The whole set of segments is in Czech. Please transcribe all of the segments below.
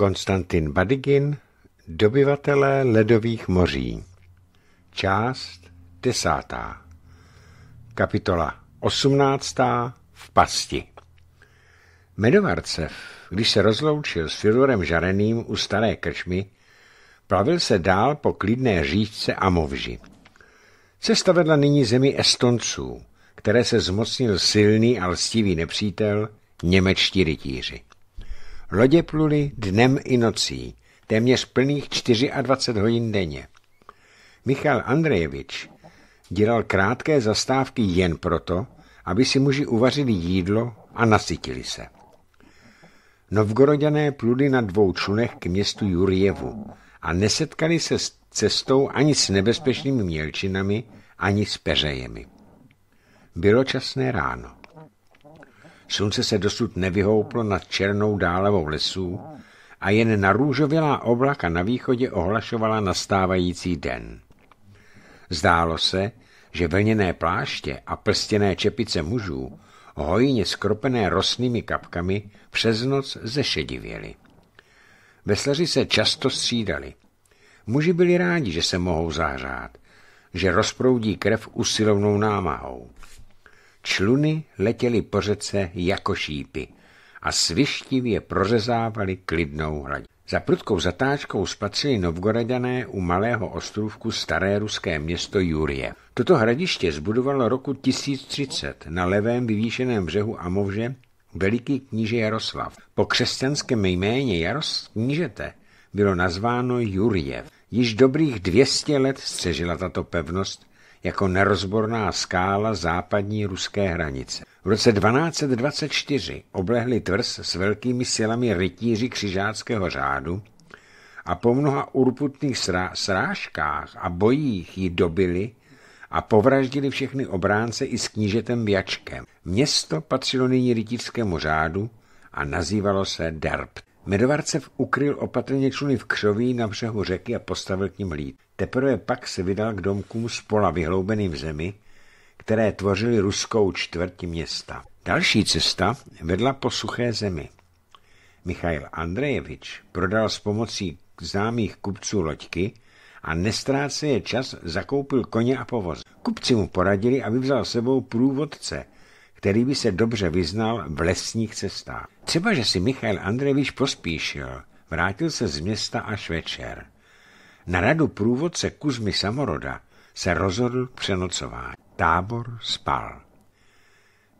Konstantin Badigin, Dobyvatelé ledových moří. Část desátá. Kapitola osmnáctá v pasti. Medovarcev, když se rozloučil s Fyodorem Žareným u staré krčmy, plavil se dál po klidné říčce Amovži. Cesta vedla nyní zemi Estonců, které se zmocnil silný a lstivý nepřítel, němečtí rytíři. Lodě pluly dnem i nocí, téměř plných 24 hodin denně. Michal Andrejevič dělal krátké zastávky jen proto, aby si muži uvařili jídlo a nasytili se. Novgorodané pluli na dvou člunech k městu Jurjevu a nesetkali se s cestou ani s nebezpečnými mělčinami, ani s peřejemi. Bylo časné ráno. Slunce se dosud nevyhouplo nad černou dálevou lesů a jen narůžovělá oblaka na východě ohlašovala nastávající den. Zdálo se, že vlněné pláště a plstěné čepice mužů, hojně skropené rosnými kapkami, přes noc zešedivěly. Veslaři se často střídali. Muži byli rádi, že se mohou zahřát, že rozproudí krev usilovnou námahou. Čluny letěly po řece jako šípy a svištivě prořezávali klidnou hlad. Za prudkou zatáčkou spatřili Novgorodané u malého ostrůvku staré ruské město Jurie. Toto hradiště zbudovalo roku 1030 na levém vyvýšeném břehu Amovže veliký kníže Jaroslav. Po křesťanském jméně Jaros knížete bylo nazváno Jurjev. Již dobrých 200 let střežila tato pevnost jako nerozborná skála západní ruské hranice. V roce 1224 oblehli tvrz s velkými silami rytíři křižáckého řádu a po mnoha urputných srá srážkách a bojích ji dobili a povraždili všechny obránce i s knížetem Bjačkem. Město patřilo nyní rytířskému řádu a nazývalo se Derb. Medovarcev ukryl opatrně čluny v křoví na břehu řeky a postavil k ním hlíd. Teprve pak se vydal k domkům z pola vyhloubeným v zemi, které tvořily ruskou čtvrť města. Další cesta vedla po suché zemi. Michail Andrejevič prodal s pomocí známých kupců loďky a nestráceje čas zakoupil koně a povoz. Kupci mu poradili, aby vzal sebou průvodce, který by se dobře vyznal v lesních cestách. Třeba, že si Michail Andrejevič pospíšil, vrátil se z města až večer. Na radu průvodce Kuzmy Samoroda se rozhodl přenocování. Tábor spal.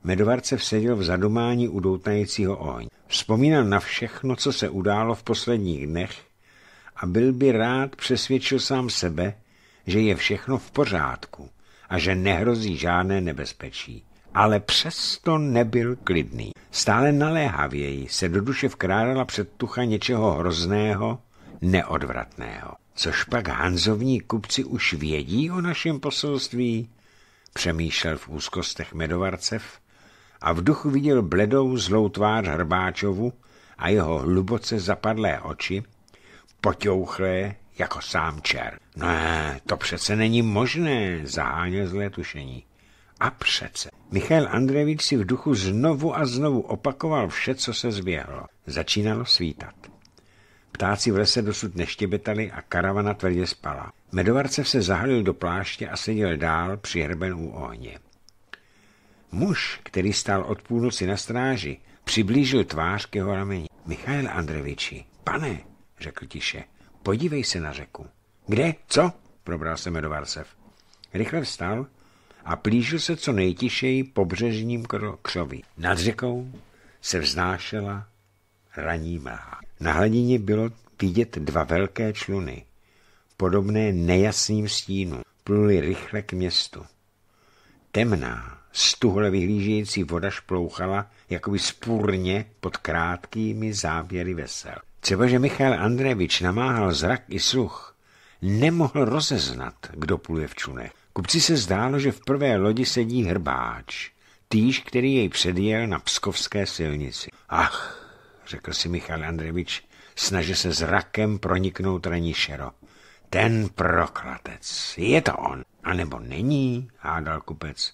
Medovarce seděl v zadumání u doutnajícího ohň. Vzpomínal na všechno, co se událo v posledních dnech a byl by rád přesvědčil sám sebe, že je všechno v pořádku a že nehrozí žádné nebezpečí. Ale přesto nebyl klidný. Stále naléhavěji se do duše vkrádala předtucha něčeho hrozného, neodvratného. Což pak hanzovní kupci už vědí o našem poselství? Přemýšlel v úzkostech Medovarcev a v duchu viděl bledou zlou tvář Hrbáčovu a jeho hluboce zapadlé oči, poťouchlé jako sám čer. Ne, to přece není možné, zaháněl zlé tušení. A přece. Michal Andrejevič si v duchu znovu a znovu opakoval vše, co se zběhlo. Začínalo svítat. Ptáci v lese dosud neštěbetali a karavana tvrdě spala. Medovarcev se zahalil do pláště a seděl dál přihrben u ohně. Muž, který stál od půlnoci na stráži, přiblížil tvář k jeho rameni. Michail Andreviči, pane, řekl tiše, podívej se na řeku. Kde? Co? probral se Medovarcev. Rychle vstal a plížil se co nejtišeji pobřežním křoví. Nad řekou se vznášela raní mlha. Na hladině bylo vidět dva velké čluny, podobné nejasným stínům, pluli rychle k městu. Temná, stuhle vyhlížející voda šplouchala jakoby spůrně pod krátkými záběry vesel. Třeba, že Michal Andrejevič namáhal zrak i sluch, nemohl rozeznat, kdo pluje v čunech. Kupci se zdálo, že v prvé lodi sedí hrbáč, týž, který jej předjel na pskovské silnici. Ach, řekl si Michal Andrejevič, snažil se zrakem proniknout Ranišero. Ten proklatec, je to on, anebo není, hádal kupec.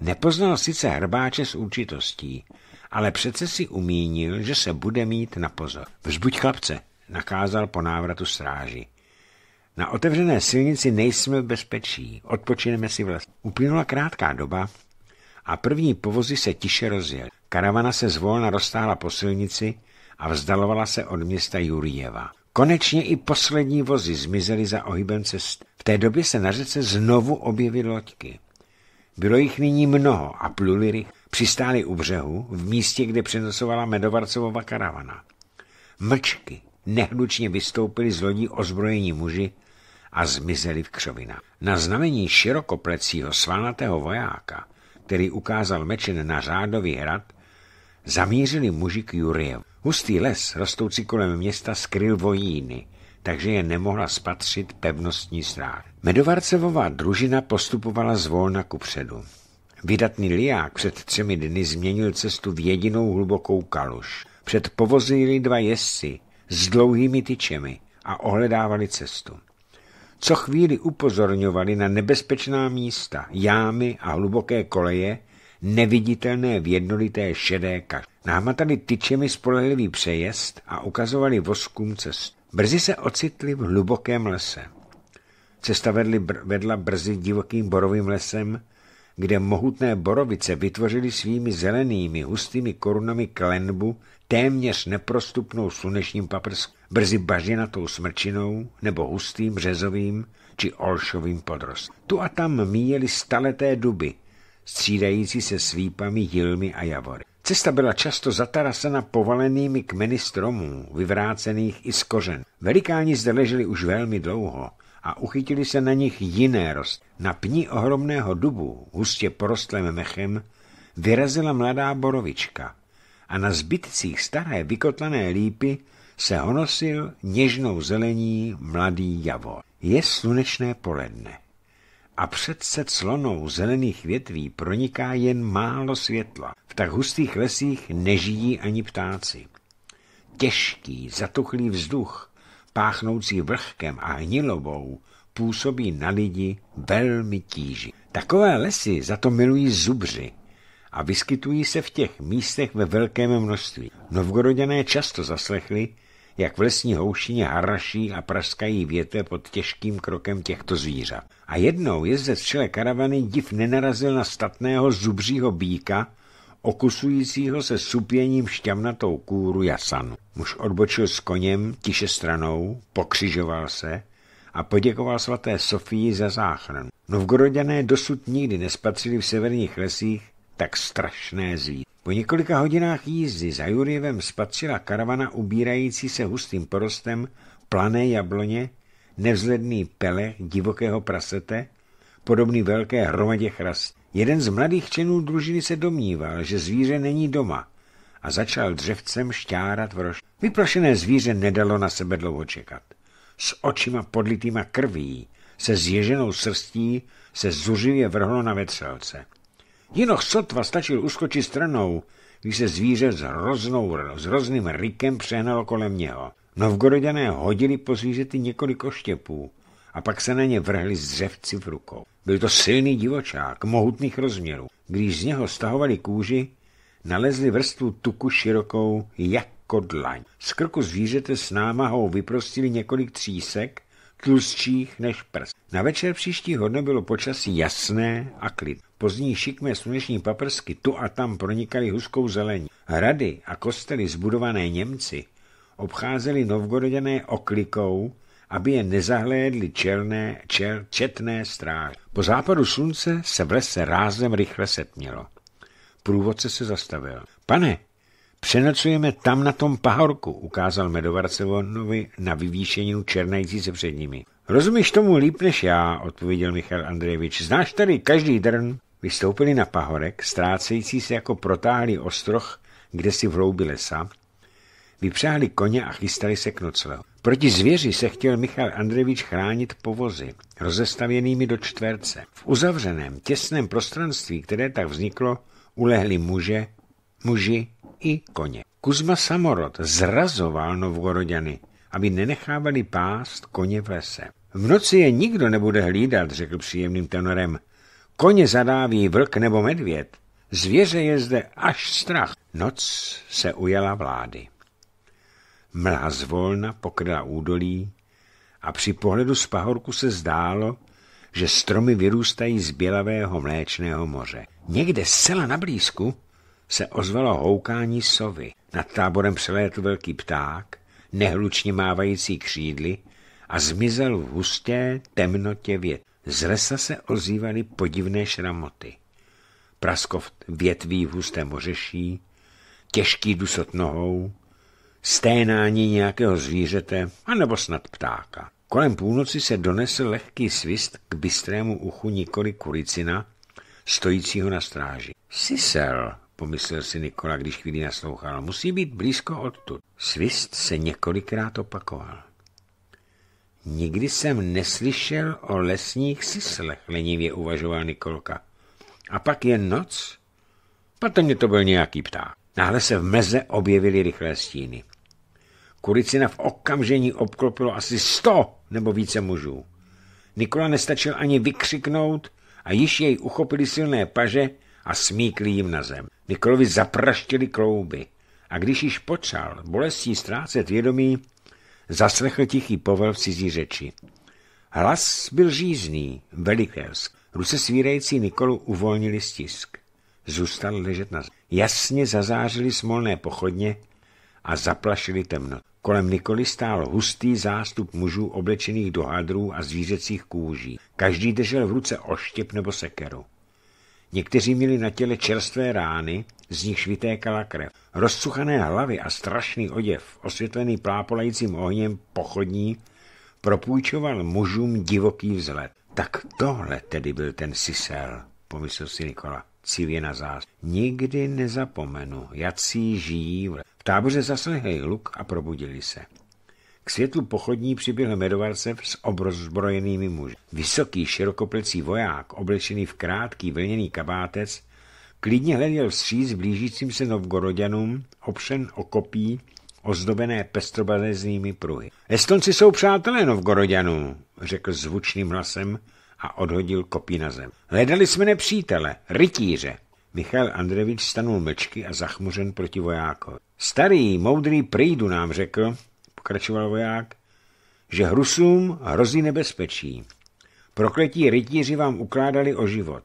Nepoznal sice hrbáče s určitostí, ale přece si umínil, že se bude mít na pozor. Vzbuď chlapce, nakázal po návratu stráži. Na otevřené silnici nejsme v bezpečí, odpočineme si v Uplynula krátká doba a první povozy se tiše rozjel. Karavana se zvolna roztáhla po silnici a vzdalovala se od města Jurijeva. Konečně i poslední vozy zmizely za ohybem cest. V té době se na řece znovu objevily loďky. Bylo jich nyní mnoho a pluli rych. Přistáli u břehu, v místě, kde přenosovala Medovarcovova karavana. Mlčky nehlučně vystoupili z lodí ozbrojení muži a zmizeli v křovinách. Na znamení širokoplecího svalnatého vojáka, který ukázal mečen na řádový hrad, zamířili muži k Jurievu. Hustý les, rostoucí kolem města, skryl vojíny, takže je nemohla spatřit pevnostní stráž. Medovarcevová družina postupovala zvolna kupředu. Vydatný liák před třemi dny změnil cestu v jedinou hlubokou kaluž. Před povozy jeli dva jezdci s dlouhými tyčemi a ohledávali cestu. Co chvíli upozorňovali na nebezpečná místa, jámy a hluboké koleje, neviditelné v jednolité šedé kaš. Námatali tyčemi spolehlivý přejezd a ukazovali voskům cestu. Brzy se ocitli v hlubokém lese. Cesta vedla brzy divokým borovým lesem, kde mohutné borovice vytvořily svými zelenými hustými korunami klenbu téměř neprostupnou slunečním paprskou, brzy bažinatou smrčinou nebo hustým řezovým či olšovým podrost. Tu a tam míjeli staleté duby, střídající se svípami, jilmi a javory. Cesta byla často zatarasena povalenými kmeny stromů, vyvrácených i z kořen. Velikáni zde leželi už velmi dlouho a uchytili se na nich jiné rost. Na pni ohromného dubu, hustě porostlém mechem, vyrazila mladá borovička a na zbytcích staré vykotlané lípy se honosil něžnou zelení mladý javor. Je slunečné poledne a před se clonou zelených větví proniká jen málo světla. V tak hustých lesích nežijí ani ptáci. Těžký, zatuchlý vzduch, páchnoucí vrchkem a hnilovou, působí na lidi velmi tíži. Takové lesy za to milují zubři a vyskytují se v těch místech ve velkém množství. Novgorodané často zaslechli, jak v lesní houšině haraší a praskají větve pod těžkým krokem těchto zvířat. A jednou jezdec čele karavany div nenarazil na statného zubřího býka, okusujícího se supěním šťavnatou kůru jasanu. Muž odbočil s koněm, tiše stranou, pokřižoval se a poděkoval svaté Sofii za záchranu. Novgorodané dosud nikdy nespatřili v severních lesích tak strašné zví. Po několika hodinách jízdy za Jurjevem spatřila karavana ubírající se hustým porostem plané jabloně, nevzledný pele divokého prasete, podobný velké hromadě chrast. Jeden z mladých členů družiny se domníval, že zvíře není doma a začal dřevcem šťárat vrož. Vyplašené zvíře nedalo na sebe dlouho čekat. S očima podlitýma krví, se zježenou srstí, se zuřivě vrhlo na vetřelce. Jinoch sotva stačil uskočit stranou, když se zvíře s, hroznou, s hrozným rykem přehnalo kolem něho. Novgorodané hodili po zvířeti několik oštěpů a pak se na ně vrhli z dřevci v rukou. Byl to silný divočák, mohutných rozměrů. Když z něho stahovali kůži, nalezli vrstvu tuku širokou jako dlaň. Z krku zvířete s námahou vyprostili několik třísek, tlustších než prst. Na večer příštího dne bylo počasí jasné a klid. Pozdní šikmé sluneční paprsky tu a tam pronikaly huskou zelení. Hrady a kostely zbudované Němci obcházeli novgoroděné oklikou, aby je nezahlédli čelné, čel, četné stráž. Po západu slunce se v lese rázem rychle setmělo. Průvodce se zastavil. Pane, přenocujeme tam na tom pahorku, ukázal Medovarcevonovi na vyvýšení černající se před nimi. Rozumíš tomu líp než já, odpověděl Michal Andrejevič. Znáš tady každý drn? Vystoupili na pahorek, ztrácející se jako protáhlý ostroh, kde si v lesa, vypřáhli koně a chystali se k noclehu. Proti zvěři se chtěl Michal Andrevič chránit povozy, rozestavěnými do čtverce. V uzavřeném, těsném prostranství, které tak vzniklo, ulehli muže, muži i koně. Kuzma Samorod zrazoval Novgoroděny, aby nenechávali pást koně v lese. V noci je nikdo nebude hlídat, řekl příjemným tenorem. Koně zadáví vlk nebo medvěd. Zvěře je zde až strach. Noc se ujala vlády. Mlha zvolna pokryla údolí a při pohledu z pahorku se zdálo, že stromy vyrůstají z bělavého mléčného moře. Někde zcela na blízku se ozvalo houkání sovy. Nad táborem přelétl velký pták, nehlučně mávající křídly a zmizel v husté temnotě vět. Z lesa se ozývaly podivné šramoty. Praskov větví v hustém ořeší, těžký dusot nohou, sténání nějakého zvířete, anebo snad ptáka. Kolem půlnoci se donesl lehký svist k bystrému uchu nikoli kuricina, stojícího na stráži. Sisel, pomyslel si Nikola, když chvíli naslouchal, musí být blízko odtud. Svist se několikrát opakoval. Nikdy jsem neslyšel o lesních sislech, lenivě uvažoval Nikolka. A pak je noc? Patrně to byl nějaký pták. Náhle se v meze objevily rychlé stíny. Kuricina v okamžení obklopilo asi sto nebo více mužů. Nikola nestačil ani vykřiknout a již jej uchopili silné paže a smíkli jim na zem. Nikolovi zapraštili klouby a když již počal bolestí ztrácet vědomí, zaslechl tichý povel v cizí řeči. Hlas byl žízný, velikelsk. Ruce svírající Nikolu uvolnili stisk. Zůstal ležet na zem. Jasně zazářili smolné pochodně a zaplašili temnot. Kolem Nikoli stál hustý zástup mužů oblečených do hadrů a zvířecích kůží. Každý držel v ruce oštěp nebo sekeru. Někteří měli na těle čerstvé rány, z nichž vytékala krev. Rozcuchané hlavy a strašný oděv, osvětlený plápolajícím ohněm pochodní, propůjčoval mužům divoký vzhled. Tak tohle tedy byl ten Sisel, pomyslel si Nikola, cívě na zás. Nikdy nezapomenu, jací žijí. V táboře zaslehli luk a probudili se. Světlu pochodní přiběhl Medovarcev s obrozbrojenými muži. Vysoký, širokoplecí voják, oblečený v krátký vlněný kabátec, klidně hleděl vstříc blížícím se Novgorodanům, opřen o kopí, ozdobené pestrobaléznými pruhy. Estonci jsou přátelé Novgorodanů, řekl zvučným hlasem a odhodil kopí na zem. Hledali jsme nepřítele, rytíře. Michal Andrevič stanul mlčky a zachmuřen proti vojákovi. Starý, moudrý prýdu nám řekl, pokračoval voják, že Hrusům hrozí nebezpečí. Prokletí rytíři vám ukládali o život.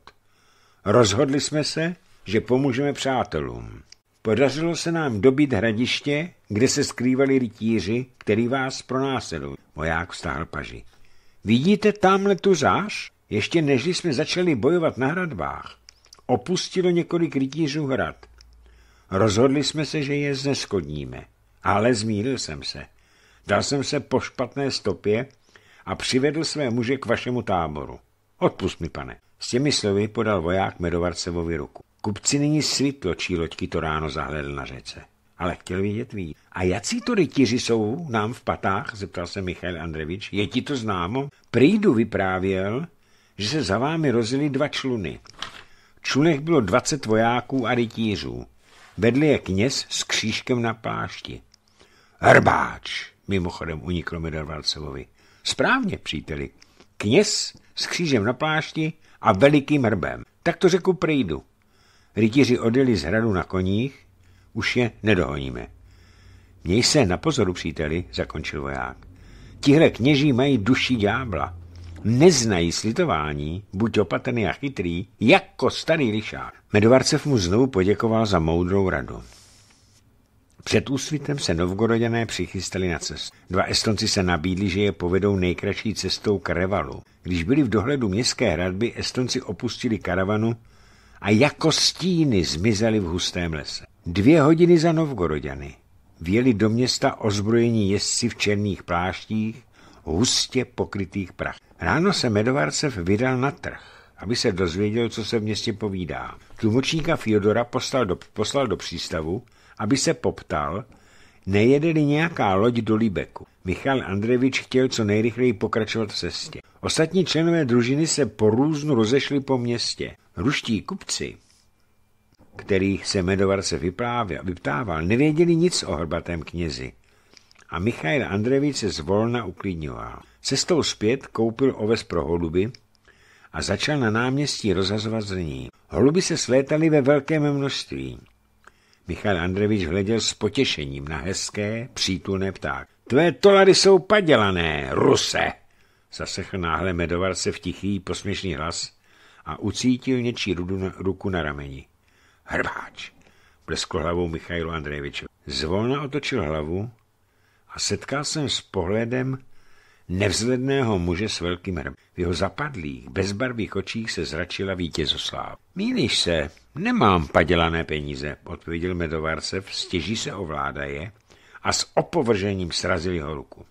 Rozhodli jsme se, že pomůžeme přátelům. Podařilo se nám dobít hradiště, kde se skrývali rytíři, který vás pronásledují. Voják vstáhl paži. Vidíte tamhle tu zář? Ještě než jsme začali bojovat na hradbách, opustilo několik rytířů hrad. Rozhodli jsme se, že je zneskodníme, ale zmílil jsem se. Dal jsem se po špatné stopě a přivedl své muže k vašemu táboru. Odpust mi, pane. S těmi slovy podal voják Medovarcevovi ruku. Kupci nyní svítlo, čí loďky to ráno zahledl na řece. Ale chtěl vidět ví. A jací to rytíři jsou nám v patách? zeptal se Michal Andrevič. Je ti to známo? Prýdu vyprávěl, že se za vámi rozili dva čluny. V člunech bylo dvacet vojáků a rytířů. Vedli je kněz s křížkem na plášti. Hrbáč, mimochodem uniklo Medorvalcevovi. Správně, příteli. Kněz s křížem na plášti a velikým hrbem. Tak to řeku prejdu. Rytíři odjeli z hradu na koních, už je nedohoníme. Měj se na pozoru, příteli, zakončil voják. Tihle kněží mají duši ďábla. Neznají slitování, buď opatrný a chytrý, jako starý lišák. Medovarcev mu znovu poděkoval za moudrou radu. Před úsvitem se novgorodané přichystali na cestu. Dva Estonci se nabídli, že je povedou nejkratší cestou k Revalu. Když byli v dohledu městské hradby, Estonci opustili karavanu a jako stíny zmizeli v hustém lese. Dvě hodiny za Novgorodany vjeli do města ozbrojení jezdci v černých pláštích, hustě pokrytých prach. Ráno se Medovarcev vydal na trh, aby se dozvěděl, co se v městě povídá. Tlumočníka Fyodora poslal do, poslal do přístavu, aby se poptal, nejede-li nějaká loď do Libeku. Michal Andrevič chtěl co nejrychleji pokračovat v cestě. Ostatní členové družiny se po různu rozešli po městě. Ruští kupci, kterých se Medovarce vyptával, nevěděli nic o hrbatém knězi. A Michail Andrevič se zvolna uklidňoval. Cestou zpět koupil oves pro holuby a začal na náměstí rozhazovat zrní. Holuby se slétaly ve velkém množství. Michal Andrevič hleděl s potěšením na hezké, přítulné pták. Tvé tolary jsou padělané, ruse! Zasechl náhle medovarce v tichý, posměšný hlas a ucítil něčí rudu na, ruku na rameni. Hrbáč! Bleskl hlavou Michailu Andrejevičovi. Zvolna otočil hlavu a setkal jsem s pohledem nevzhledného muže s velkým hrbem. V jeho zapadlých, bezbarvých očích se zračila vítězosláv. Mílíš se, nemám padělané peníze, odpověděl Medovárcev, stěží se ovládaje a s opovržením srazil jeho ruku.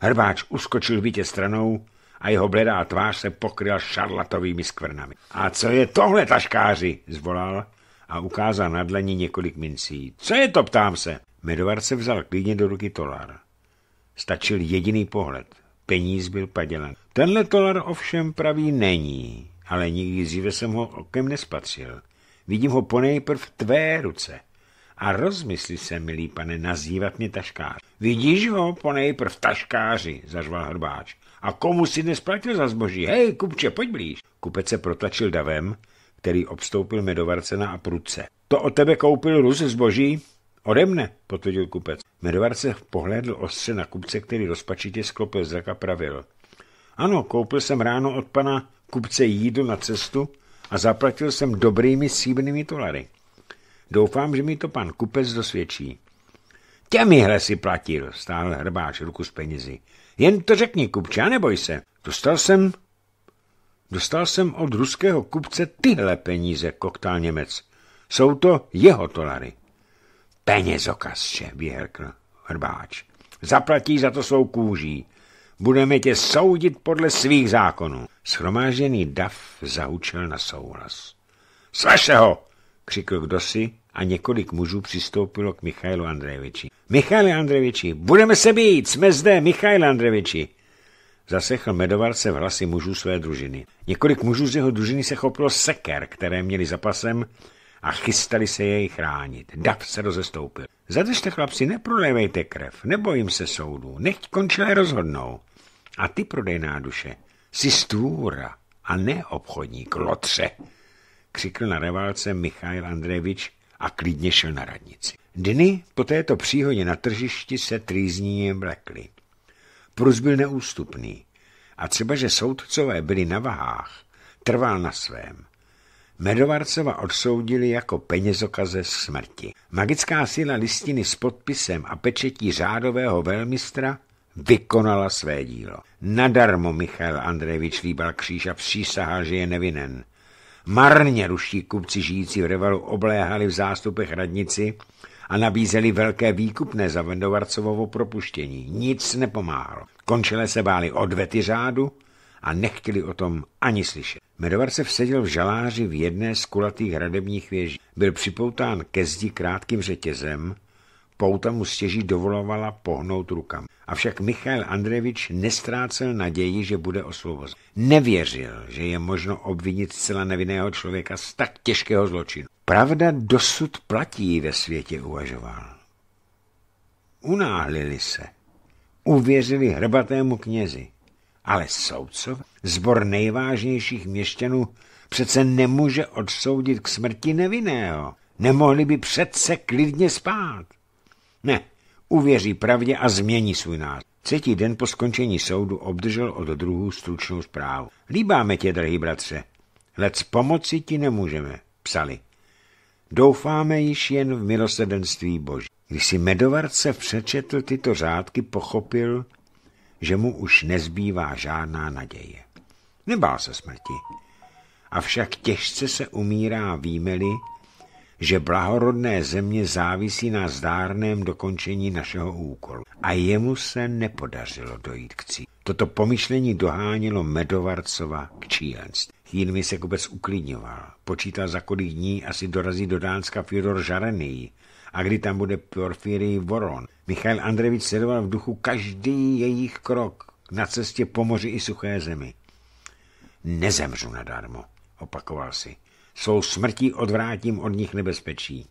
Hrbáč uskočil vítě stranou a jeho bledá tvář se pokryla šarlatovými skvrnami. A co je tohle, taškáři? zvolal a ukázal na dlani několik mincí. Co je to, ptám se? Medovar se vzal klidně do ruky tolar. Stačil jediný pohled. Peníz byl padělan. Tenhle tolar ovšem pravý není, ale nikdy dříve jsem ho okem nespatřil. Vidím ho ponejprv v tvé ruce. A rozmysli se, milý pane, nazývat mě taškář. Vidíš ho ponejprv taškáři, zařval hrbáč. A komu si dnes platil za zboží? Hej, kupče, pojď blíž. Kupec se protlačil davem, který obstoupil medovarcena a prudce. To od tebe koupil Rus zboží? Ode mne, potvrdil kupec. Medovarce pohlédl ostře na kupce, který rozpačitě sklopil zrak a pravil. Ano, koupil jsem ráno od pana kupce jídlo na cestu a zaplatil jsem dobrými stříbrnými tolary. Doufám, že mi to pan kupec dosvědčí. Těmihle si platil, stál hrbáč ruku z penězi. Jen to řekni, kupče, neboj se. Dostal jsem... Dostal jsem od ruského kupce tyhle peníze, koktál Němec. Jsou to jeho tolary. Penězokazče, vyhrkl hrbáč. Zaplatí za to svou kůží. Budeme tě soudit podle svých zákonů. Schromážděný dav zaučil na souhlas. Slaše ho! křikl kdosi a několik mužů přistoupilo k Michailu Andrejeviči. Michail Andrejeviči, budeme se být, jsme zde, Michail Andrejeviči. Zasechl medovarce v hlasy mužů své družiny. Několik mužů z jeho družiny se chopilo seker, které měli za pasem a chystali se jej chránit. Dav se rozestoupil. Zadržte chlapci, neprolejvejte krev, nebojím se soudu, nechť končilé rozhodnou. A ty, prodejná duše, jsi stvůra a ne obchodník, lotře, křikl na reválce Michail Andrejevič a klidně šel na radnici. Dny po této příhodě na tržišti se trýzní blekly. Prus byl neústupný a třeba, že soudcové byli na vahách, trval na svém. Medovarcova odsoudili jako penězokaze smrti. Magická síla listiny s podpisem a pečetí řádového velmistra vykonala své dílo. Nadarmo Michal Andrejevič líbal kříž a přísahal, že je nevinen. Marně ruští kupci žijící v Revalu obléhali v zástupech radnici a nabízeli velké výkupné za Vendovarcovovo propuštění. Nic nepomáhalo. Končile se báli odvety řádu a nechtěli o tom ani slyšet. Medovarcev seděl v žaláři v jedné z kulatých hradebních věží. Byl připoután ke zdi krátkým řetězem, pouta mu stěží dovolovala pohnout rukam. Avšak Michal Andrejevič nestrácel naději, že bude osvobozen. Nevěřil, že je možno obvinit zcela nevinného člověka z tak těžkého zločinu. Pravda dosud platí ve světě, uvažoval. Unáhlili se. Uvěřili hrbatému knězi. Ale soudcov, zbor nejvážnějších měšťanů, přece nemůže odsoudit k smrti nevinného. Nemohli by přece klidně spát. Ne, uvěří pravdě a změní svůj názor. Třetí den po skončení soudu obdržel od druhů stručnou zprávu. Líbáme tě, drahý bratře, lec pomoci ti nemůžeme, psali. Doufáme již jen v milosrdenství Boží. Když si Medovarce přečetl tyto řádky, pochopil, že mu už nezbývá žádná naděje. Nebál se smrti. Avšak těžce se umírá výmely, že blahorodné země závisí na zdárném dokončení našeho úkolu. A jemu se nepodařilo dojít k cíli. Toto pomyšlení dohánilo Medovarcova k čílenství. Chvíli se kubec uklidňoval. Počítal za kolik dní asi dorazí do Dánska Fyodor Žarený a kdy tam bude Porfirij Voron. Michal Andrevič sledoval v duchu každý jejich krok na cestě po moři i suché zemi. Nezemřu nadarmo, opakoval si. Svou smrtí odvrátím od nich nebezpečí.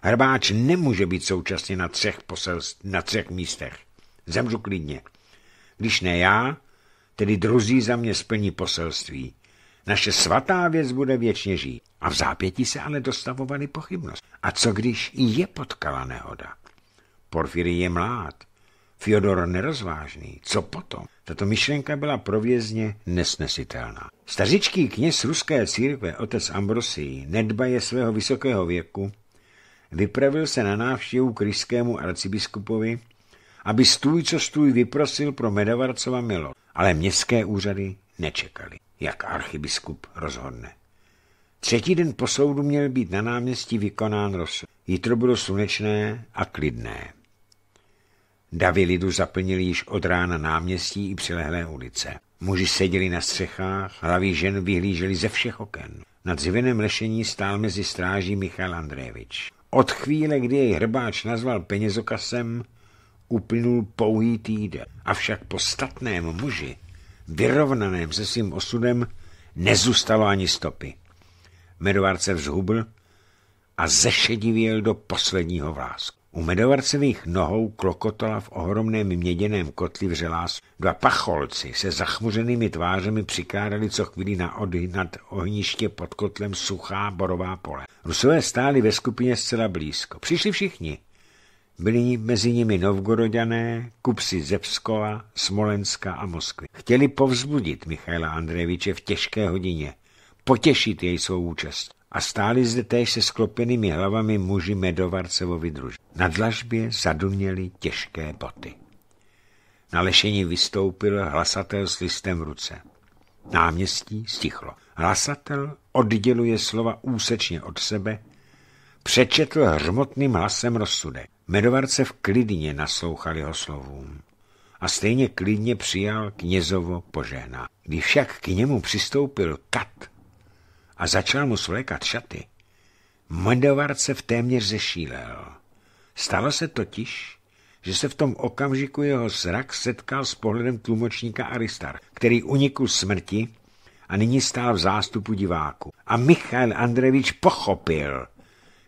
Hrbáč nemůže být současně na třech, poselst, na třech místech. Zemřu klidně. Když ne já, tedy druzí za mě splní poselství. Naše svatá věc bude věčně žít. A v zápětí se ale dostavovaly pochybnost. A co když i je potkala nehoda? Porfiry je mlád, Fyodor nerozvážný. Co potom? Tato myšlenka byla provězně nesnesitelná. Stařičký kněz ruské církve, otec Ambrosii, nedbaje svého vysokého věku, vypravil se na návštěvu k ryskému arcibiskupovi, aby stůj co stůj vyprosil pro Medovarcova milo, ale městské úřady nečekali, jak archibiskup rozhodne. Třetí den po soudu měl být na náměstí vykonán rozsud. Jitro bylo slunečné a klidné. Davy lidu zaplnili již od rána náměstí i přilehlé ulice. Muži seděli na střechách, hlavy žen vyhlíželi ze všech oken. Na dřevěném lešení stál mezi stráží Michal Andrejevič. Od chvíle, kdy jej hrbáč nazval penězokasem, uplynul pouhý týden. Avšak po statném muži, vyrovnaném se svým osudem, nezůstalo ani stopy. Medovar se vzhubl a zešedivěl do posledního vlásku. U medovarcevých nohou klokotala v ohromném měděném kotli vřelás. Dva pacholci se zachmuřenými tvářemi přikládali co chvíli na nad ohniště pod kotlem suchá borová pole. Rusové stáli ve skupině zcela blízko. Přišli všichni. Byli mezi nimi Novgorodané, kupci ze Pskova, Smolenska a Moskvy. Chtěli povzbudit Michaila Andrejeviče v těžké hodině, potěšit jej svou účast a stáli zde též se sklopenými hlavami muži Medovarcevovi druž. Na dlažbě zaduněly těžké boty. Na lešení vystoupil hlasatel s listem v ruce. Náměstí stichlo. Hlasatel odděluje slova úsečně od sebe, přečetl hřmotným hlasem rozsudek. Medovarce v klidně naslouchal jeho slovům a stejně klidně přijal knězovo požehná. Když však k němu přistoupil kat, a začal mu svlékat šaty, Medovar se v téměř zešílel. Stalo se totiž, že se v tom okamžiku jeho zrak setkal s pohledem tlumočníka Aristar, který unikl smrti a nyní stál v zástupu diváku. A Michail Andrevič pochopil,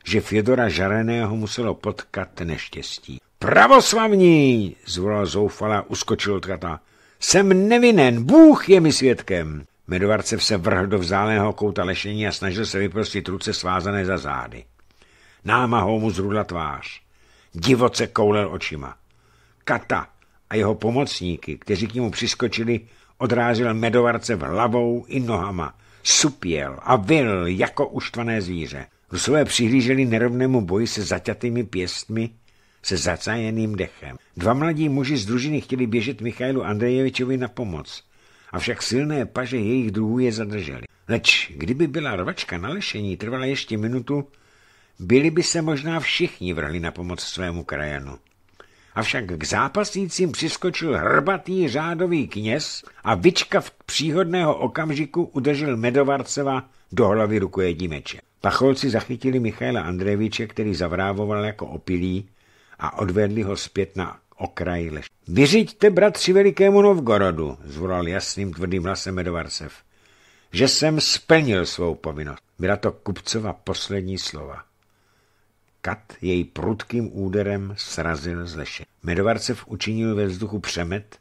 že Fjodora Žareného muselo potkat neštěstí. Pravoslavní, zvolal zoufala, uskočil od kata. Jsem nevinen, Bůh je mi svědkem. Medovarcev se vrhl do vzdáleného kouta lešení a snažil se vyprostit ruce svázané za zády. Námahou mu zrudla tvář. Divoce koulel očima. Kata a jeho pomocníky, kteří k němu přiskočili, odrážel Medovarcev hlavou i nohama. Supěl a vil jako uštvané zvíře. Rusové přihlíželi nerovnému boji se zaťatými pěstmi, se zacajeným dechem. Dva mladí muži z družiny chtěli běžet Michailu Andrejevičovi na pomoc avšak silné paže jejich druhů je zadrželi. Leč kdyby byla rvačka na lešení trvala ještě minutu, byli by se možná všichni vrhli na pomoc svému krajanu. Avšak k zápasnícím přiskočil hrbatý řádový kněz a vyčkav příhodného okamžiku udržel Medovarceva do hlavy rukojedí meče. Pacholci zachytili Michaila Andrejeviče, který zavrávoval jako opilý a odvedli ho zpět na okraj lež. Vyřiďte, bratři velikému Novgorodu, zvolal jasným tvrdým hlasem Medovarcev, že jsem splnil svou povinnost. Byla to kupcova poslední slova. Kat jej prudkým úderem srazil z leše. Medovarcev učinil ve vzduchu přemet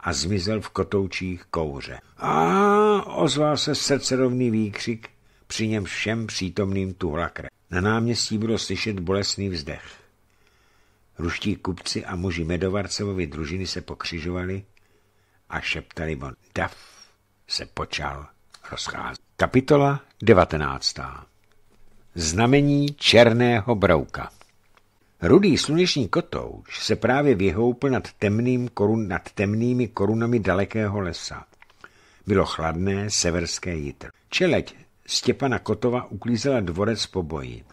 a zmizel v kotoučích kouře. A ozval se srdcerovný výkřik, při něm všem přítomným tuhla krev. Na náměstí bylo slyšet bolestný vzdech. Ruští kupci a muži Medovarcevovi družiny se pokřižovali a šeptali on. Dav se počal rozcházet. Kapitola 19. Znamení černého brouka Rudý sluneční kotouč se právě vyhoupl nad, temným korun, nad temnými korunami dalekého lesa. Bylo chladné severské jitr. Čeleť Stěpana Kotova uklízela dvorec po boji.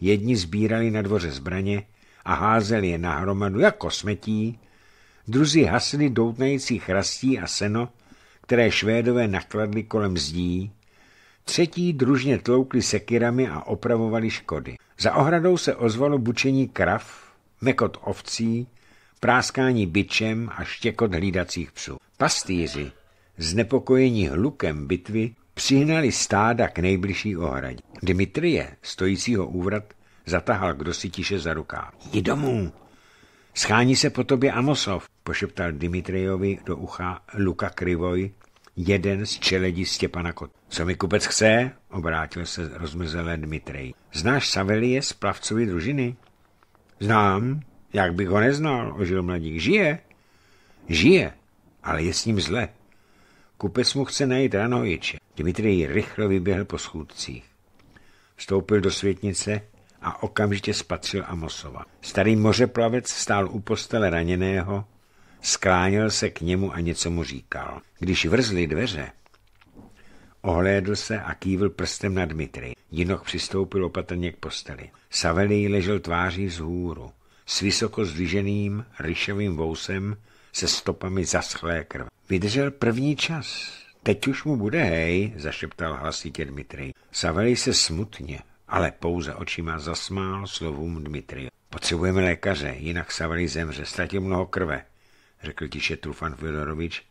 Jedni sbírali na dvoře zbraně, a házel je na hromadu jako smetí, druzí hasili doutnající chrastí a seno, které švédové nakladli kolem zdí, třetí družně tloukli sekirami a opravovali škody. Za ohradou se ozvalo bučení krav, mekot ovcí, práskání byčem a štěkot hlídacích psů. Pastýři, znepokojení hlukem bitvy, přihnali stáda k nejbližší ohradě. Dmitrie, stojícího úvrat, Zatahal kdo si tiše za rukáv. Jdi domů. Schání se po tobě Amosov, pošeptal Dimitrijovi do ucha Luka Krivoj, jeden z čeledí Stěpana Kot. Co mi kupec chce? Obrátil se rozmrzelé Dmitrej. Znáš Savelie z plavcovy družiny? Znám. Jak bych ho neznal, ožil mladík. Žije? Žije, ale je s ním zle. Kupec mu chce najít ranojiče. Dmitrej rychle vyběhl po schůdcích. Vstoupil do světnice a okamžitě spatřil Amosova. Starý mořeplavec stál u postele raněného, skláněl se k němu a něco mu říkal. Když vrzly dveře, ohlédl se a kývil prstem na Dmitry. Jinoch přistoupil opatrně k posteli. Savelij ležel tváří vzhůru, s vysoko zdviženým ryšovým vousem se stopami zaschlé krve. Vydržel první čas. Teď už mu bude hej, zašeptal hlasitě Dmitry. Savelij se smutně, ale pouze očima zasmál slovům Dmitry. Potřebujeme lékaře, jinak Savelij zemře, ztratil mnoho krve, řekl tiše Trufan Fyodorovič,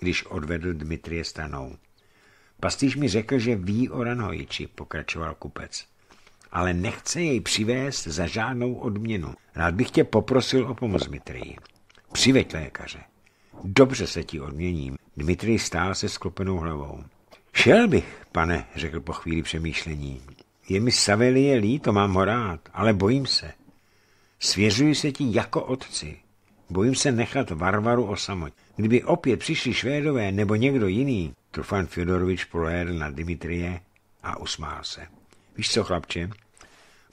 když odvedl Dmitrie stanou. Pastýř mi řekl, že ví o Ranhojiči, pokračoval kupec. Ale nechce jej přivést za žádnou odměnu. Rád bych tě poprosil o pomoc, Dmitrij. Přiveď lékaře. Dobře se ti odměním. Dmitrij stál se sklopenou hlavou. Šel bych, pane, řekl po chvíli přemýšlení. Je mi Savelie líto, mám ho rád, ale bojím se. Svěřuji se ti jako otci. Bojím se nechat Varvaru o samotě. Kdyby opět přišli Švédové nebo někdo jiný, Trufan Fyodorovič prohlédl na Dimitrie a usmál se. Víš co, chlapče,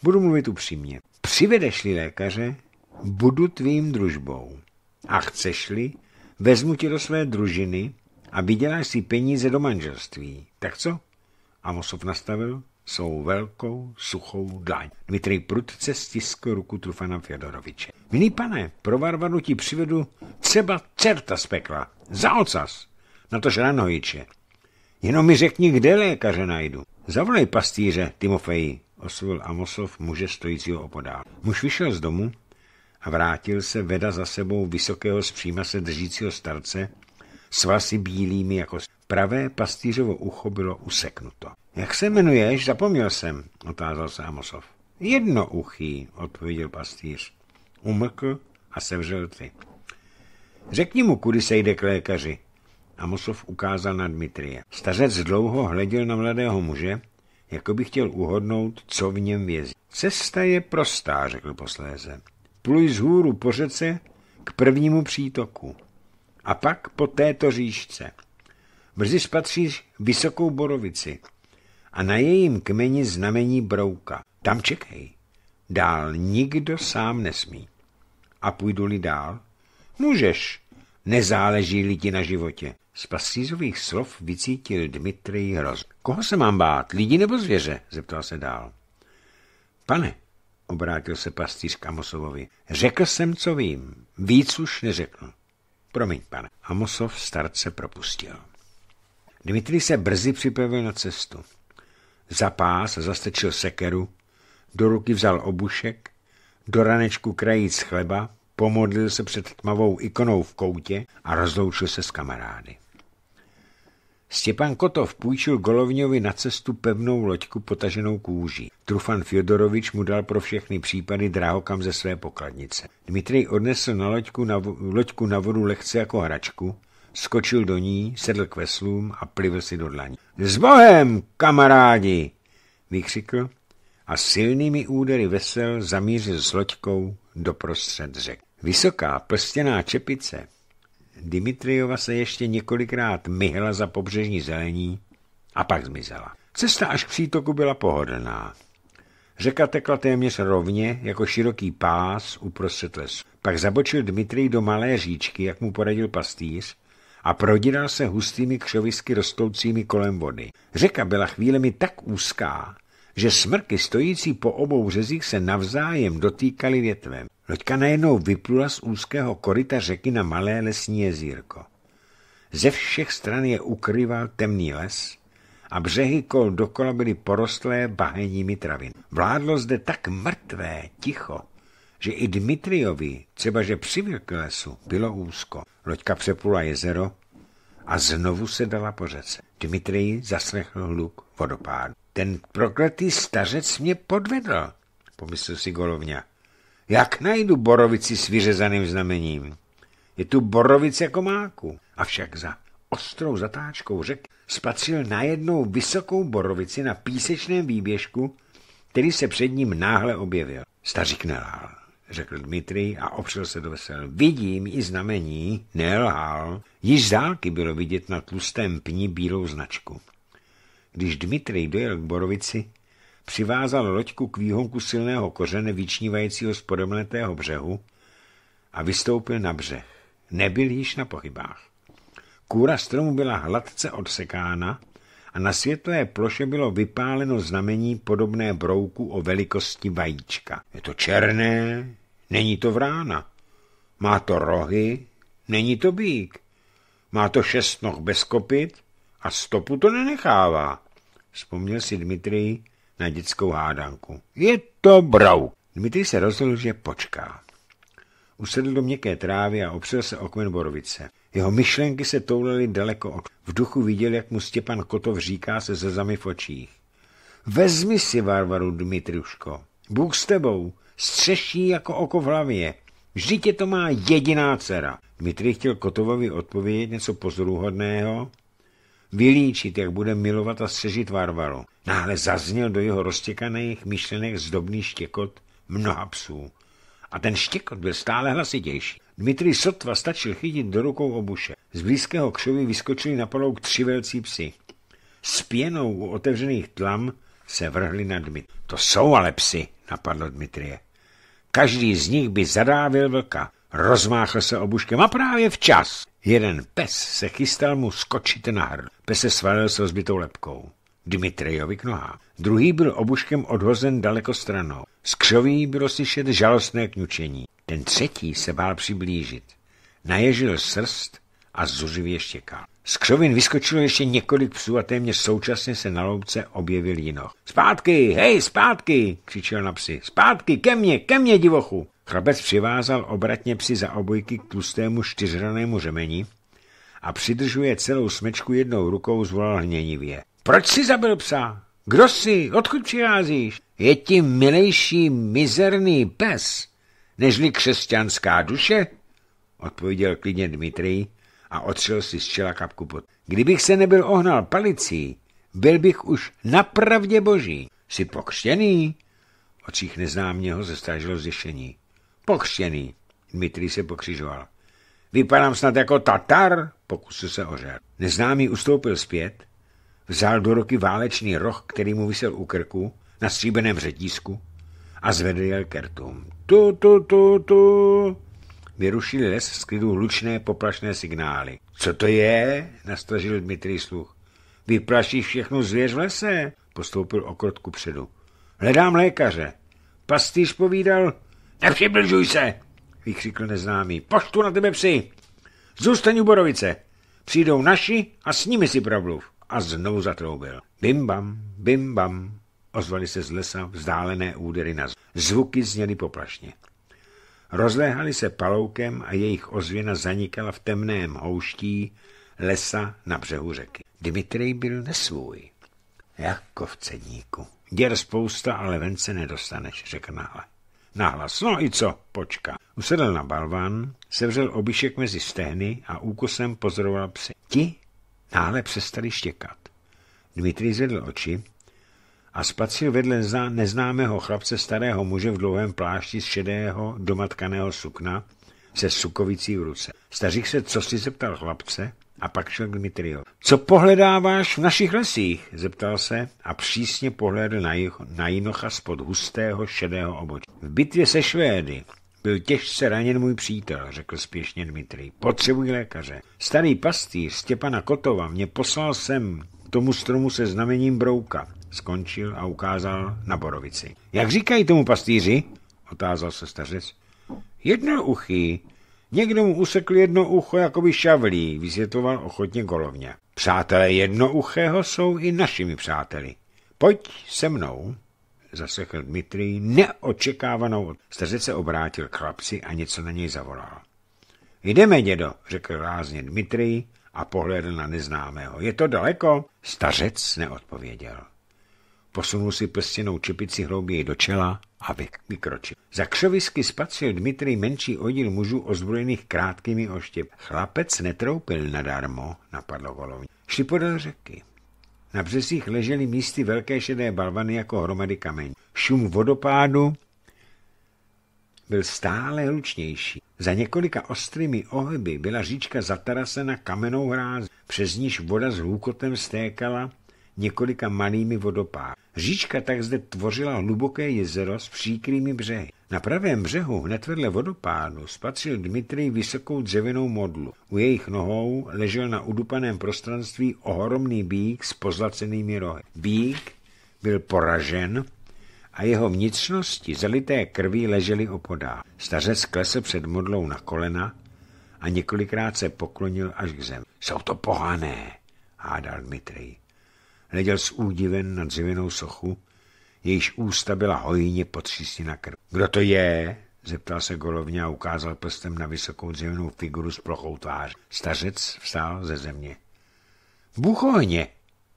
budu mluvit upřímně. Přivedeš-li lékaře, budu tvým družbou. A chceš-li, vezmu tě do své družiny a vyděláš si peníze do manželství. Tak co? Amosov nastavil svou velkou, suchou dlaň. Dmitrij prudce stiskl ruku Trufana Fjodoroviče. Milý pane, pro Varvanu ti přivedu třeba certa z pekla. Za ocas. Na to žranojiče. Jenom mi řekni, kde lékaře najdu. Zavolej pastýře, Timofeji, oslovil Amosov muže stojícího opodál. Muž vyšel z domu a vrátil se veda za sebou vysokého zpříma se držícího starce s vlasy bílými jako pravé pastýřovo ucho bylo useknuto. Jak se jmenuješ? Zapomněl jsem, otázal se Amosov. Jednouchý, odpověděl pastýř. Umlkl a sevřel ty. Řekni mu, kudy se jde k lékaři. Amosov ukázal na Dmitrie. Stařec dlouho hleděl na mladého muže, jako by chtěl uhodnout, co v něm vězí. Cesta je prostá, řekl posléze. Pluj z hůru po řece k prvnímu přítoku a pak po této říšce. Brzy spatříš vysokou borovici a na jejím kmeni znamení brouka. Tam čekej. Dál nikdo sám nesmí. A půjdu-li dál? Můžeš, nezáleží-li ti na životě. Z pasízových slov vycítil Dmitrij hroz. Koho se mám bát, lidi nebo zvěře? zeptal se dál. Pane, obrátil se pastýř k Amosovovi, řekl jsem, co vím, víc už neřekl. Promiň, pane. Amosov starce propustil. Dmitrij se brzy připravil na cestu. Za pás zastečil sekeru, do ruky vzal obušek, do ranečku krajíc chleba, pomodlil se před tmavou ikonou v koutě a rozloučil se s kamarády. Stěpan Kotov půjčil Golovňovi na cestu pevnou loďku potaženou kůží. Trufan Fyodorovič mu dal pro všechny případy drahokam ze své pokladnice. Dmitrij odnesl na loďku na, loďku na vodu lehce jako hračku, skočil do ní, sedl k veslům a plivl si do dlaní. S Bohem, kamarádi! vykřikl a silnými údery vesel zamířil s loďkou do prostřed řek. Vysoká prstěná čepice Dimitriova se ještě několikrát myhla za pobřežní zelení a pak zmizela. Cesta až k přítoku byla pohodlná. Řeka tekla téměř rovně, jako široký pás uprostřed lesu. Pak zabočil Dmitrij do malé říčky, jak mu poradil pastýř, a prodíral se hustými křovisky rostoucími kolem vody. Řeka byla chvílemi tak úzká, že smrky stojící po obou řezích se navzájem dotýkaly větvem. Loďka najednou vyplula z úzkého koryta řeky na malé lesní jezírko. Ze všech stran je ukryval temný les a břehy kol dokola byly porostlé baheními travin. Vládlo zde tak mrtvé ticho, že i Dmitriovi, třeba že přivil k lesu, bylo úzko. Loďka přeplula jezero a znovu se dala po řece. Dmitrij zaslechl hluk vodopádu. Ten prokletý stařec mě podvedl, pomyslel si Golovňa. Jak najdu borovici s vyřezaným znamením? Je tu borovice jako máku. Avšak za ostrou zatáčkou řek spatřil najednou vysokou borovici na písečném výběžku, který se před ním náhle objevil. Stařík nelhal, řekl Dmitrij a opřel se do vesel. Vidím i znamení, nelhal. Již z dálky bylo vidět na tlustém pni bílou značku. Když Dmitrij dojel k borovici, přivázal loďku k výhonku silného kořene vyčnívajícího z podemletého břehu a vystoupil na břeh. Nebyl již na pochybách. Kůra stromu byla hladce odsekána na světlé ploše bylo vypáleno znamení podobné brouku o velikosti vajíčka. Je to černé, není to vrána. Má to rohy, není to bík. Má to šest noh bez kopit a stopu to nenechává. Vzpomněl si Dmitrij na dětskou hádanku. Je to brouk. Dmitrij se rozhodl, že počká. Usedl do měkké trávy a opřel se o kmen borovice. Jeho myšlenky se toulely daleko od. V duchu viděl, jak mu Stěpan Kotov říká se zezami v očích. Vezmi si, Varvaru Dmitriuško. Bůh s tebou. Střeší jako oko v hlavě. Vždyť je to má jediná dcera. Dmitry chtěl Kotovovi odpovědět něco pozoruhodného, vylíčit, jak bude milovat a střežit Varvaru. Náhle zazněl do jeho roztěkaných myšlenek zdobný štěkot mnoha psů. A ten štěkot byl stále hlasitější. Dmitrij sotva stačil chytit do rukou obuše. Z blízkého křoví vyskočili na polouk tři velcí psy. S pěnou u otevřených tlam se vrhli na Dmit. To jsou ale psy, napadlo Dmitrie. Každý z nich by zadávil vlka. Rozmáchl se obuškem a právě včas. Jeden pes se chystal mu skočit na hr. Pes se svalil s rozbitou lepkou. Dmitrijovi k nohám. Druhý byl obuškem odhozen daleko stranou. Z křoví bylo slyšet žalostné kňučení. Ten třetí se bál přiblížit. Naježil srst a zuřivě štěkal. Z křovin vyskočilo ještě několik psů a téměř současně se na loupce objevil jinoch. Zpátky, hej, zpátky, křičel na psy. Zpátky, ke mně, ke mně, divochu. Chrabec přivázal obratně psy za obojky k tlustému čtyřranému řemeni a přidržuje celou smečku jednou rukou zvolal hněnivě. Proč si zabil psa? Kdo jsi? Odkud přicházíš? Je ti milejší mizerný pes, nežli křesťanská duše? Odpověděl klidně Dmitrij a otřel si z čela kapku pod. Kdybych se nebyl ohnal palicí, byl bych už napravdě boží. Jsi pokřtěný? Očích neznáměho zestážilo zděšení. Pokřtěný. Dmitrij se pokřižoval. Vypadám snad jako Tatar? Pokusil se ožer. Neznámý ustoupil zpět, vzal do ruky válečný roh, který mu vysel u krku, na stříbeném řetízku a zvedl jel kertum. Tu, tu, tu, tu. Vyrušili les z klidu hlučné poplašné signály. Co to je? nastražil Dmitrij sluch. Vyplašíš všechnu zvěř v lese? Postoupil o krotku předu. Hledám lékaře. Pastýř povídal, nepřibližuj se, vykřikl neznámý. Poštu na tebe psy. Zůstaň u Borovice. Přijdou naši a s nimi si promluv. A znovu zatroubil. Bim bam, bim bam. Ozvali se z lesa vzdálené údery na zvuky zněly poplašně. Rozléhali se paloukem a jejich ozvěna zanikala v temném houští lesa na břehu řeky. Dmitrij byl nesvůj. Jako v cedníku. Děr spousta, ale ven se nedostaneš, řekl náhle. Nahlas, no i co, počka. Usedl na balvan, sevřel obyšek mezi stehny a úkosem pozoroval psy. Ti náhle přestali štěkat. Dmitrij zvedl oči a spatřil vedle neznámého chlapce starého muže v dlouhém plášti z šedého domatkaného sukna se sukovicí v ruce. Stařík se co si zeptal chlapce a pak šel k Dmitriju. Co pohledáváš v našich lesích? zeptal se a přísně pohledl na, jich, na jinocha spod hustého šedého obočí. V bitvě se Švédy byl těžce raněn můj přítel, řekl spěšně Dmitrij. Potřebuji lékaře. Starý pastýř Stěpana Kotova mě poslal sem tomu stromu se znamením brouka. Skončil a ukázal na borovici. Jak říkají tomu pastýři? Otázal se stařec. Jednouchý. Někdo mu usekl jedno ucho jako by šavlí, vysvětloval ochotně golovně. Přátelé jednouchého jsou i našimi přáteli. Pojď se mnou, zaslechl Dmitrij neočekávanou. Stařec se obrátil k chlapci a něco na něj zavolal. Jdeme, dědo, řekl rázně Dmitrij a pohledl na neznámého. Je to daleko? Stařec neodpověděl. Posunul si prstěnou čepici hlouběji do čela a vykročil. Za křovisky spatřil Dmitrij menší oddíl mužů ozbrojených krátkými oštěp. Chlapec netroupil nadarmo, napadlo volovně. Šli podél řeky. Na březích ležely místy velké šedé balvany jako hromady kamení. Šum vodopádu byl stále hlučnější. Za několika ostrými ohyby byla říčka zatarasena kamenou hrází, přes níž voda s hlukotem stékala několika malými vodopády. Říčka tak zde tvořila hluboké jezero s příkrými břehy. Na pravém břehu, hned vedle vodopádu, spatřil Dmitrij vysokou dřevěnou modlu. U jejich nohou ležel na udupaném prostranství ohromný bík s pozlacenými rohy. Bík byl poražen a jeho vnitřnosti zalité krví ležely opodál. Stařec klesl před modlou na kolena a několikrát se poklonil až k zemi. Jsou to pohané, hádal Dmitrij. Hleděl s údivem na dřevěnou sochu, jejíž ústa byla hojně potřísněna krv. Kdo to je? zeptal se golovně a ukázal prstem na vysokou dřevěnou figuru s plochou tvář. Stařec vstál ze země. Buchohně,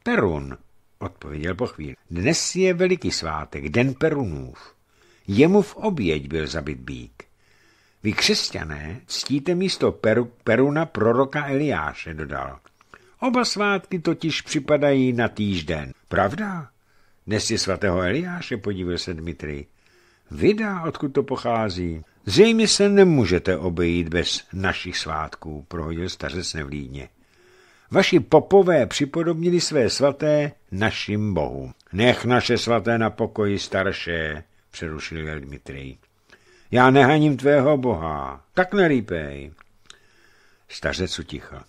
Perun, odpověděl po chvíli. Dnes je veliký svátek, den Perunův. Jemu v oběť byl zabit bík. Vy křesťané ctíte místo Peru, Peruna proroka Eliáše, dodal. Oba svátky totiž připadají na týžden. Pravda? Dnes je svatého Eliáše, podívil se Dmitrij. Vida, odkud to pochází? Zřejmě se nemůžete obejít bez našich svátků, prohodil stařec nevlídně. Vaši popové připodobnili své svaté našim bohům. Nech naše svaté na pokoji, starše, přerušil Dmitrij. Já nehaním tvého boha, tak nelípej. Stařec utichl.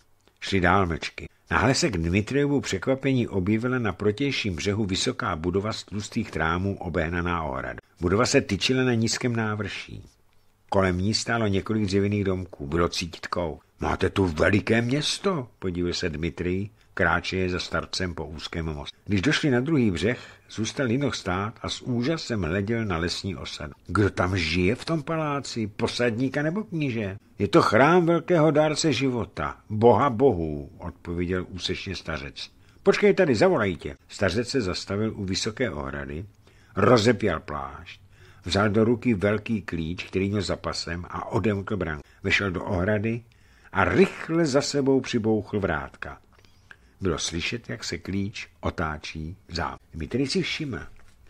Šli dál mečky. Náhle se k Dmitrijevu překvapení objevila na protějším břehu vysoká budova z tlustých trámů obehnaná ohrada. Budova se tyčila na nízkém návrší. Kolem ní stálo několik dřevěných domků. Bylo cítit kou. Máte tu veliké město, podívil se Dmitrij, kráčeje za starcem po úzkém mostu. Když došli na druhý břeh, zůstal Jinoch stát a s úžasem hleděl na lesní osadu. Kdo tam žije v tom paláci, posadníka nebo kníže? Je to chrám velkého dárce života, boha bohů, odpověděl úsečně stařec. Počkej tady, zavolají tě. Stařec se zastavil u vysoké ohrady, rozepěl plášť, vzal do ruky velký klíč, který měl za pasem a odemkl bránku. Vešel do ohrady a rychle za sebou přibouchl vrátka. Bylo slyšet, jak se klíč otáčí zám. Dmitry si všiml,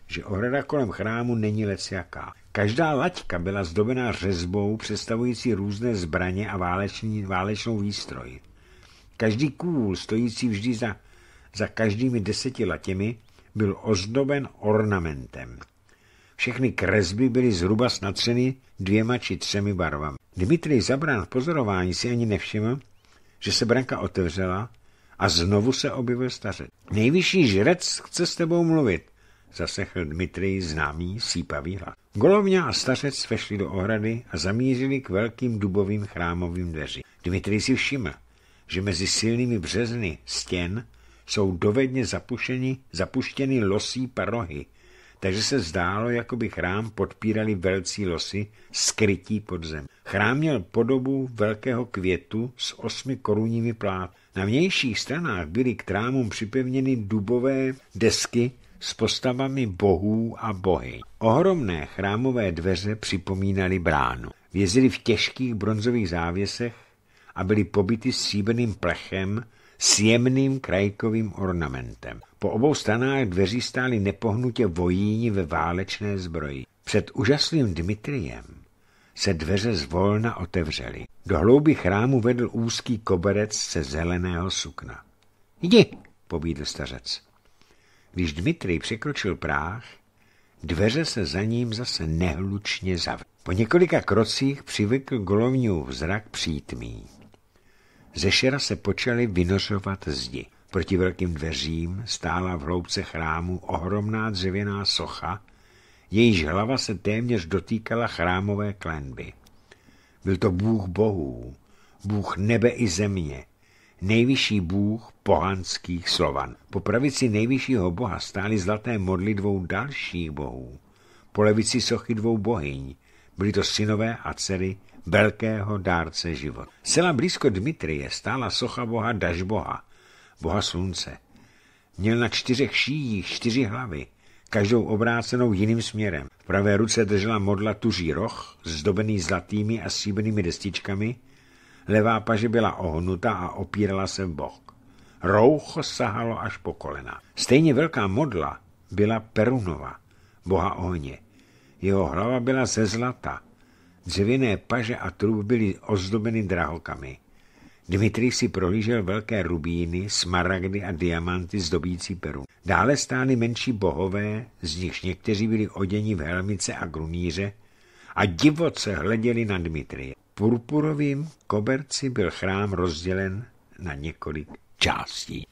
že ohrada kolem chrámu není jaká. Každá laťka byla zdobená řezbou představující různé zbraně a váleční, válečnou výstroj. Každý kůl, stojící vždy za, za každými deseti latěmi, byl ozdoben ornamentem. Všechny kresby byly zhruba snatřeny dvěma či třemi barvami. Dmitrij Zabran v pozorování si ani nevšiml, že se branka otevřela a znovu se objevil stařec. Nejvyšší žrec chce s tebou mluvit, zasechl Dmitrij známý sípavý hlas. Golovňa a stařec vešli do ohrady a zamířili k velkým dubovým chrámovým dveřím. Dmitrij si všiml, že mezi silnými březny stěn jsou dovedně zapuštěny, zapuštěny losí parohy, takže se zdálo, jako by chrám podpírali velcí losy skrytí pod zem. Chrám měl podobu velkého květu s osmi korunními plát. Na vnějších stranách byly k trámům připevněny dubové desky s postavami bohů a bohy. Ohromné chrámové dveře připomínaly bránu. Vězily v těžkých bronzových závěsech a byly pobyty stříbrným plechem s jemným krajkovým ornamentem. Po obou stranách dveří stály nepohnutě vojíni ve válečné zbroji. Před úžasným Dmitriem se dveře zvolna otevřely. Do hlouby chrámu vedl úzký koberec se zeleného sukna. Jdi, pobídl stařec. Když Dmitrij překročil práh, dveře se za ním zase nehlučně zavřely. Po několika krocích přivykl golovňův vzrak přítmý. Ze šera se počaly vynořovat zdi. Proti velkým dveřím stála v hloubce chrámu ohromná dřevěná socha, jejíž hlava se téměř dotýkala chrámové klenby. Byl to bůh bohů, bůh nebe i země, nejvyšší bůh pohanských slovan. Po pravici nejvyššího boha stály zlaté modly dvou dalších bohů. Po levici sochy dvou bohyň. Byly to synové a dcery velkého dárce život. Sela blízko Dmitrie stála socha boha Dažboha, boha slunce. Měl na čtyřech šíjích čtyři hlavy, každou obrácenou jiným směrem. V pravé ruce držela modla tuží roh, zdobený zlatými a stříbenými destičkami, levá paže byla ohnuta a opírala se v bok. Roucho sahalo až po kolena. Stejně velká modla byla Perunova, boha ohně. Jeho hlava byla ze zlata. Dřevěné paže a trup byly ozdobeny drahokami. Dmitrij si prohlížel velké rubíny, smaragdy a diamanty zdobící peru. Dále stály menší bohové, z nichž někteří byli oděni v helmice a gruníře a divoce hleděli na Dmitrije. Purpurovým koberci byl chrám rozdělen na několik částí.